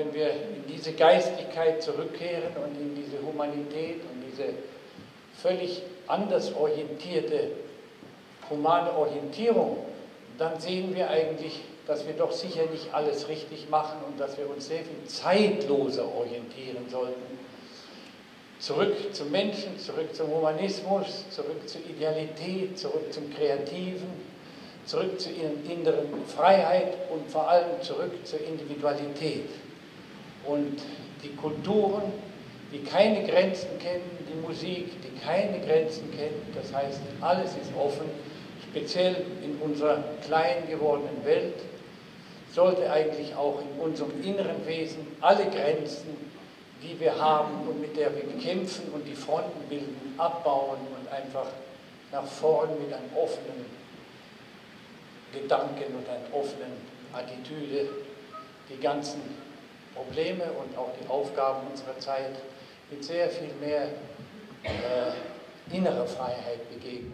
wenn wir in diese Geistigkeit zurückkehren und in diese Humanität und diese völlig anders orientierte humane Orientierung, dann sehen wir eigentlich, dass wir doch sicher nicht alles richtig machen und dass wir uns sehr viel zeitloser orientieren sollten. Zurück zum Menschen, zurück zum Humanismus, zurück zur Idealität, zurück zum Kreativen, zurück zur inneren Freiheit und vor allem zurück zur Individualität. Und die Kulturen, die keine Grenzen kennen, die Musik, die keine Grenzen kennt, das heißt, alles ist offen, speziell in unserer klein gewordenen Welt, sollte eigentlich auch in unserem inneren Wesen alle Grenzen, die wir haben und mit der wir kämpfen und die Fronten bilden, abbauen und einfach nach vorn mit einem offenen Gedanken und einer offenen Attitüde die ganzen Probleme und auch die Aufgaben unserer Zeit mit sehr viel mehr äh, innerer Freiheit begegnen.